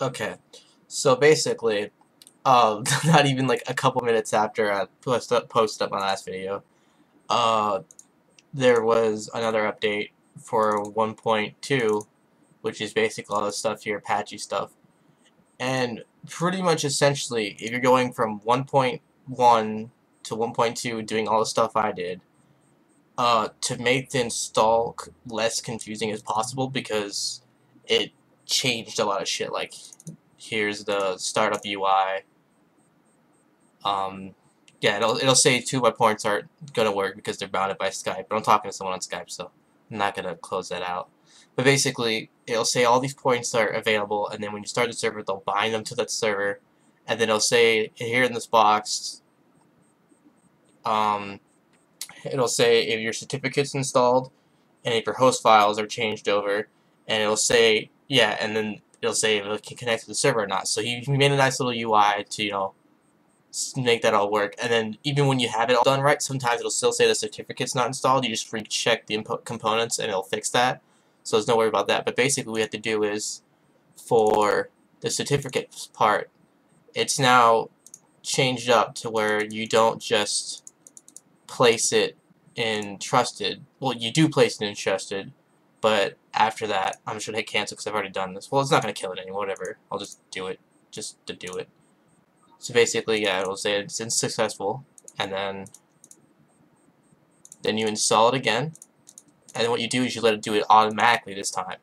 Okay, so basically, uh, not even like a couple minutes after I post up, posted up my last video, uh, there was another update for 1.2, which is basically all the stuff here, Apache stuff. And pretty much essentially, if you're going from 1.1 to 1.2 doing all the stuff I did, uh, to make the install less confusing as possible because it changed a lot of shit. Like, here's the startup UI. Um, yeah, it'll, it'll say two my points aren't gonna work because they're bounded by Skype. But I'm talking to someone on Skype, so I'm not gonna close that out. But basically, it'll say all these points are available, and then when you start the server, they'll bind them to that server, and then it'll say here in this box, um, it'll say if your certificate's installed, and if your host files are changed over, and it'll say yeah, and then it'll say if it can connect to the server or not. So he, he made a nice little UI to, you know, make that all work. And then even when you have it all done right, sometimes it'll still say the certificate's not installed. You just recheck the input components and it'll fix that. So there's no worry about that. But basically what we have to do is for the certificate part, it's now changed up to where you don't just place it in trusted. Well, you do place it in trusted, but after that, I'm just going to hit cancel because I've already done this. Well, it's not going to kill it anymore, whatever. I'll just do it, just to do it. So basically, yeah, it'll say it's unsuccessful, and then then you install it again, and then what you do is you let it do it automatically this time.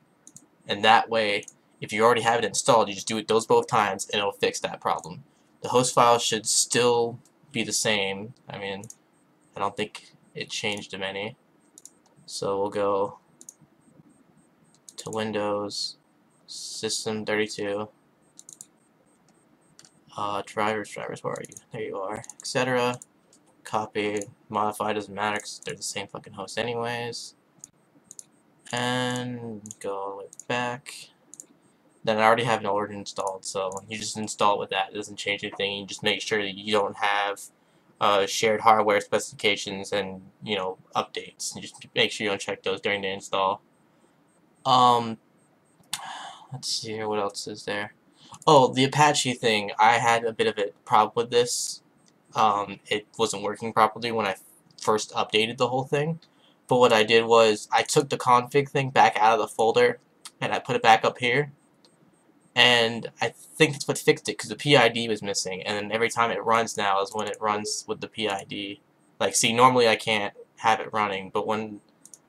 And that way, if you already have it installed, you just do it those both times, and it'll fix that problem. The host file should still be the same. I mean, I don't think it changed them any. So we'll go to Windows, System 32, uh, drivers, drivers, where are you? There you are, etc. Copy, modify, doesn't matter because they're the same fucking host anyways. And go all the way back. Then I already have an origin installed, so you just install it with that. It doesn't change anything. You just make sure that you don't have uh, shared hardware specifications and you know updates. You just make sure you don't check those during the install. Um, let's see here, what else is there? Oh, the Apache thing, I had a bit of a problem with this. Um, it wasn't working properly when I first updated the whole thing. But what I did was, I took the config thing back out of the folder, and I put it back up here. And I think that's what fixed it, because the PID was missing, and then every time it runs now is when it runs with the PID. Like, see, normally I can't have it running, but when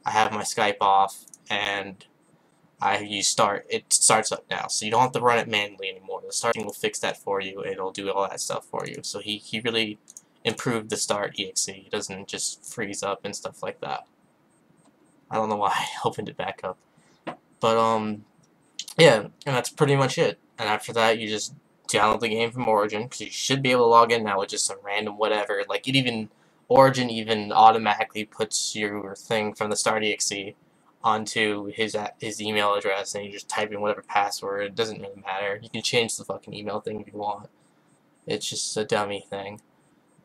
I have my Skype off, and I you start it starts up now, so you don't have to run it manually anymore. The starting will fix that for you. It'll do all that stuff for you. So he he really improved the start exe. It doesn't just freeze up and stuff like that. I don't know why I opened it back up, but um, yeah, and that's pretty much it. And after that, you just download the game from Origin because you should be able to log in now with just some random whatever. Like it even Origin even automatically puts your thing from the start exe onto his his email address and you just type in whatever password. It doesn't really matter. You can change the fucking email thing if you want. It's just a dummy thing.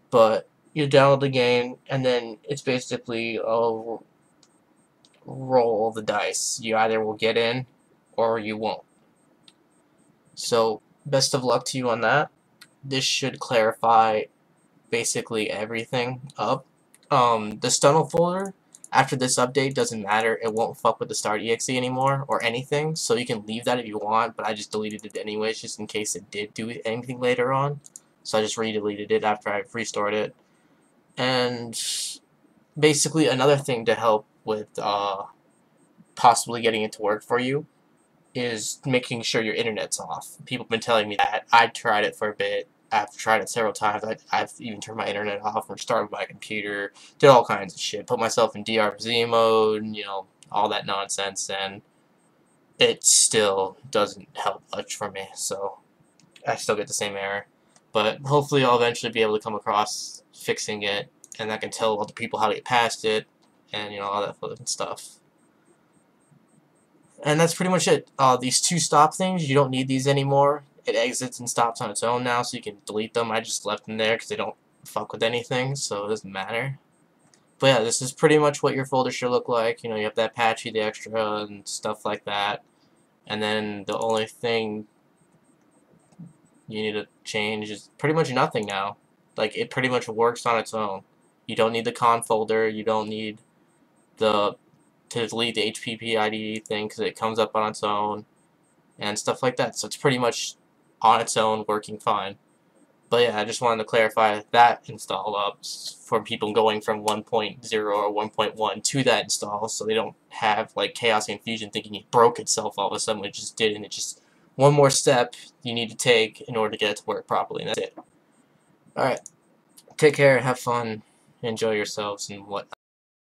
But you download the game and then it's basically a roll the dice. You either will get in or you won't. So best of luck to you on that. This should clarify basically everything up. Um, the Stunnel folder after this update, doesn't matter, it won't fuck with the start exe anymore, or anything, so you can leave that if you want, but I just deleted it anyways, just in case it did do anything later on. So I just re-deleted it after I restored it. And basically another thing to help with uh, possibly getting it to work for you is making sure your internet's off. People have been telling me that. I tried it for a bit, I've tried it several times. I, I've even turned my internet off, restarted my computer, did all kinds of shit. Put myself in DMZ mode, you know, all that nonsense, and it still doesn't help much for me. So I still get the same error. But hopefully I'll eventually be able to come across fixing it, and I can tell other people how to get past it, and, you know, all that fun stuff. And that's pretty much it. Uh, these two stop things, you don't need these anymore it exits and stops on its own now, so you can delete them. I just left them there because they don't fuck with anything, so it doesn't matter. But yeah, this is pretty much what your folder should look like. You know, you have that Apache, the extra, and stuff like that. And then the only thing you need to change is pretty much nothing now. Like it pretty much works on its own. You don't need the con folder. You don't need the to delete the HPP IDE thing because it comes up on its own and stuff like that. So it's pretty much on its own working fine. But yeah, I just wanted to clarify that install up for people going from 1.0 or 1.1 to that install so they don't have like Chaosium Fusion thinking it broke itself all of a sudden, it just didn't. It just one more step you need to take in order to get it to work properly, and that's it. Alright, take care, have fun, enjoy yourselves, and whatnot.